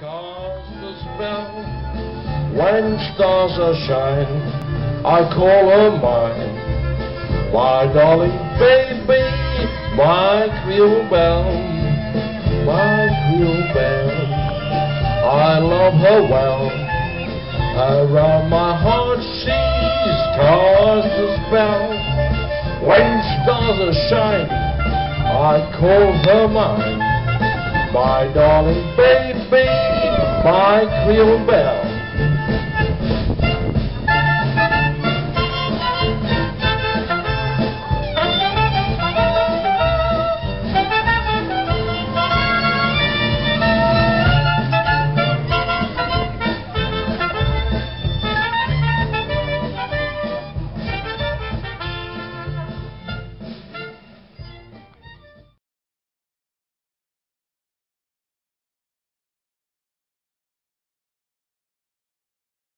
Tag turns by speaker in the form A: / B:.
A: casts a spell. When stars are shining, I call her mine. My darling baby, my Creole belle, my Creole belle. I love her well. Around my heart she's cast a spell. When stars are shining, I call her mine. My darling baby, my Creole belle.